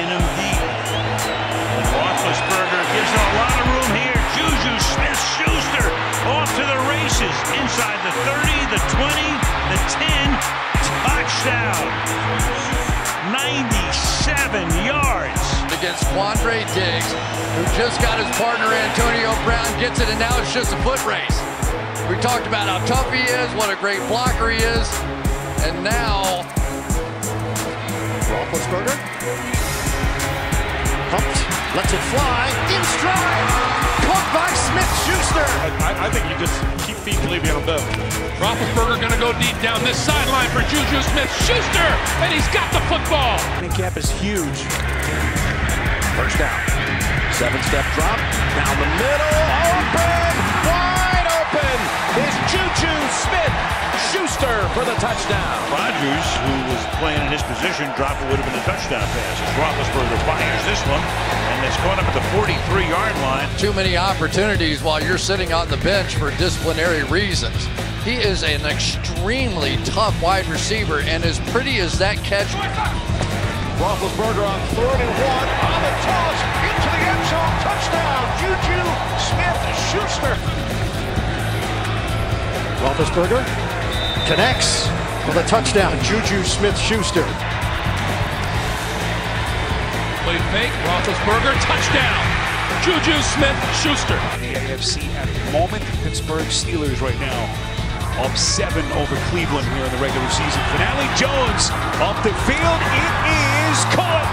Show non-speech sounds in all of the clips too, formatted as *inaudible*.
pin him deep. And Roethlisberger gives him a lot of room here. Juju Smith-Schuster off to the races. Inside the 30, the 20, the 10. Touchdown. 97 yards. Against Quandre Diggs, who just got his partner Antonio Brown, gets it, and now it's just a foot race. We talked about how tough he is, what a great blocker he is, and now Roethlisberger. Pumped, lets it fly, in stride, caught by Smith-Schuster. I, I think you just keep feet Felipe on them. Roethlisberger going to go deep down this sideline for Juju Smith-Schuster, and he's got the football. Training camp is huge. First down. Seven-step drop, down the middle, open, wide open is Juju Smith-Schuster for the touchdown. Rogers, who was playing in his position, dropped it would have been a touchdown pass. As Roethlisberger fires this one, and it's caught up at the 43-yard line. too many opportunities while you're sitting on the bench for disciplinary reasons. He is an extremely tough wide receiver, and as pretty as that catch Roethlisberger on third and one, on the toss, into the end zone, touchdown, Juju Smith-Schuster. Roethlisberger connects for the touchdown, Juju Smith-Schuster. Play fake, Roethlisberger, touchdown. Juju Smith-Schuster. The AFC at the moment, Pittsburgh Steelers right now up seven over Cleveland here in the regular season finale. Jones off the field, it is caught.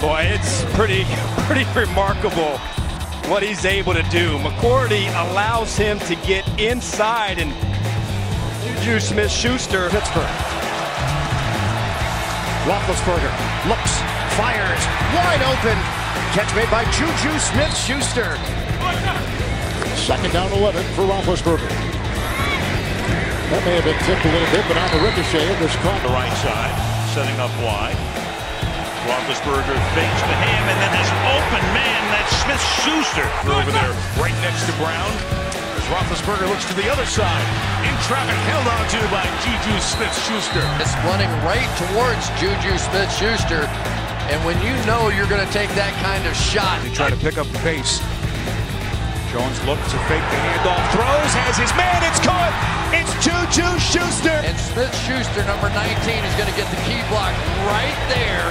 Boy, it's pretty, *laughs* pretty remarkable what he's able to do. McCourty allows him to get inside, and Juju Smith-Schuster. Pittsburgh. Roethlisberger looks, fires, wide open. Catch made by Juju Smith-Schuster. Second down 11 for Roethlisberger. That may have been tipped a little bit, but on the ricochet, it was caught. The right side, setting up wide. Roethlisberger fakes the ham, and then this open man, that's Smith-Schuster. over there, right next to Brown. As Roethlisberger looks to the other side. In traffic, held on to by Juju Smith-Schuster. It's running right towards Juju Smith-Schuster, and when you know you're going to take that kind of shot, They try to pick up the pace. Jones looks to fake the handoff, throws, has his man, it's caught. It's Juju Schuster. and Smith-Schuster, number 19, is going to get the key block right there.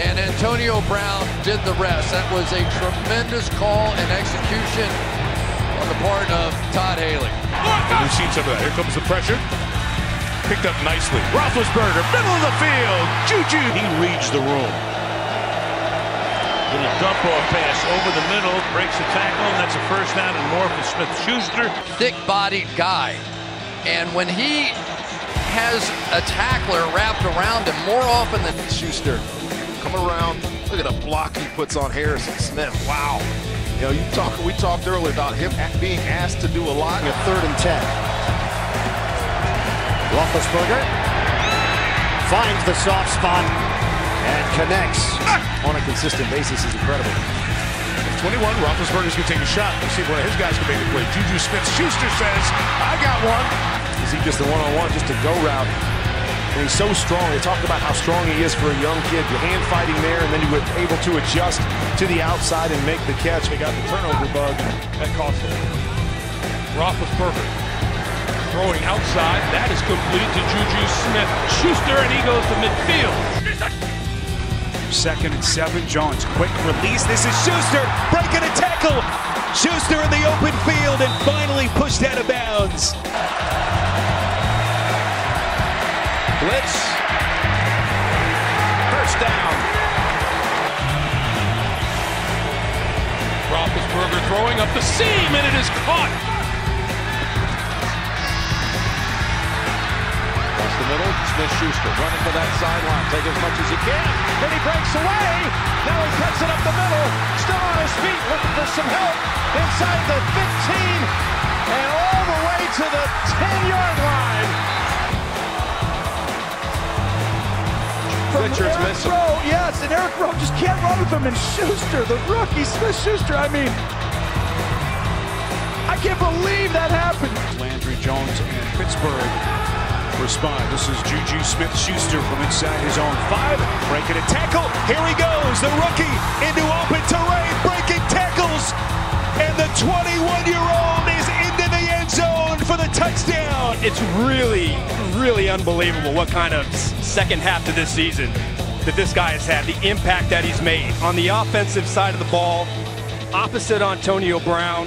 And Antonio Brown did the rest. That was a tremendous call and execution on the part of Todd Haley. We've seen some of that. Here comes the pressure. Picked up nicely. Roethlisberger, middle of the field. Juju. He reads the room. Little dump off pass over the middle, breaks the tackle, and that's a first down and more for Smith-Schuster. thick-bodied guy. And when he has a tackler wrapped around him more often than Schuster come around. Look at the block he puts on Harrison Smith. Wow. You know, you talk. We talked earlier about him being asked to do a lot. In a third and ten. Roethlisberger finds the soft spot and connects on a consistent basis is incredible. 21, Roethlisberger's going to take a shot. We'll see if one of his guys can make the play. Juju Smith-Schuster says, I got one. Is he just a one-on-one, just a go route? And he's so strong. They talk about how strong he is for a young kid. The hand fighting there, and then he was able to adjust to the outside and make the catch. They got the turnover bug. That cost him. Roth was perfect. throwing outside. That is complete to Juju Smith-Schuster, and he goes to midfield. Second and seven. Jones, quick release. This is Schuster breaking a tackle. Schuster in the open field and finally pushed out of bounds. Blitz. First down. Roethlisberger throwing up the seam, and it is caught. Across the middle, Smith-Schuster running for that sideline. Take as much as he can. Then he breaks away. Now he cuts it up the middle. Still on his feet, looking for some help. Inside the 15 and all the way to the 10-yard line. Richards Eric missing. Rowe, yes, and Eric Rowe just can't run with him. And Schuster, the rookie Smith Schuster, I mean, I can't believe that happened. Landry Jones and Pittsburgh respond. This is Juju Smith-Schuster from inside his own five. Breaking a tackle. Here he goes, the rookie into open terrain, breaking tackles. And the 21-year-old is touchdown. It's really, really unbelievable what kind of second half to this season that this guy has had, the impact that he's made on the offensive side of the ball, opposite Antonio Brown.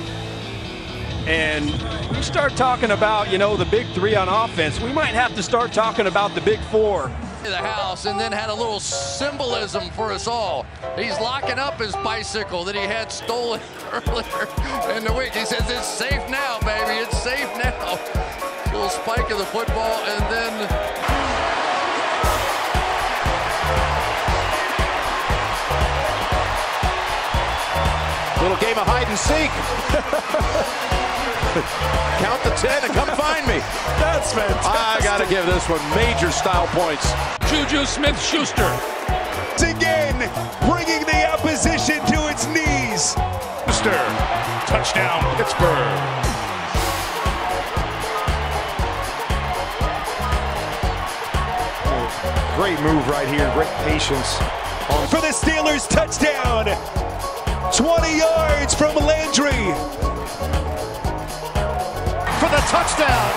And we start talking about, you know, the big three on offense. We might have to start talking about the big four. The house and then had a little symbolism for us all. He's locking up his bicycle that he had stolen *laughs* earlier in the week. He says it's safe now, baby. It's safe now. Little spike of the football and then Little game of hide and seek. *laughs* Count the 10 and come find me. That's fantastic. I got to give this one major style points. Juju Smith-Schuster. Again, bringing the opposition to its knees. Schuster, touchdown, Pittsburgh. Great move right here. Great patience. For the Steelers, touchdown. 20 yards from Landry. For the touchdown.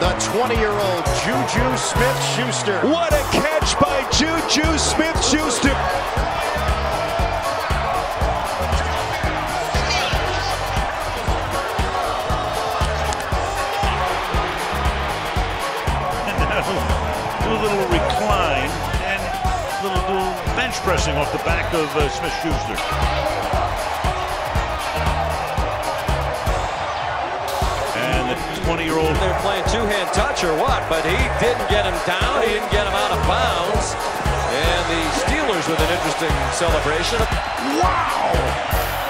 The 20-year-old Juju Smith-Schuster. What a catch by Juju Smith-Schuster. *laughs* a little recline and little, little bench pressing off the back of uh, Smith Schuster. And the 20 year old. They're playing two-hand touch or what, but he didn't get him down. He didn't get him out of bounds. And the Steelers with an interesting celebration. Wow!